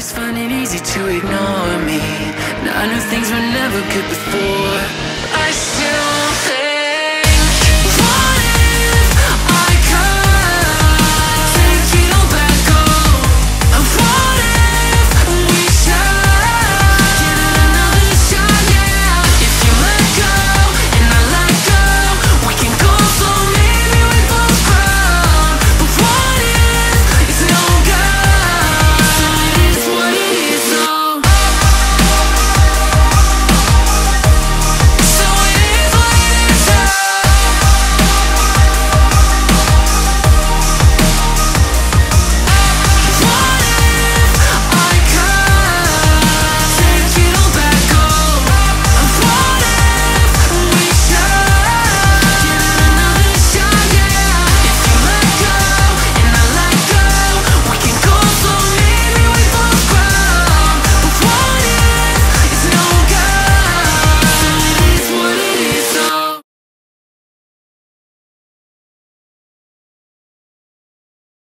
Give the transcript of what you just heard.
just find it easy to ignore me. Now I knew things were never good before.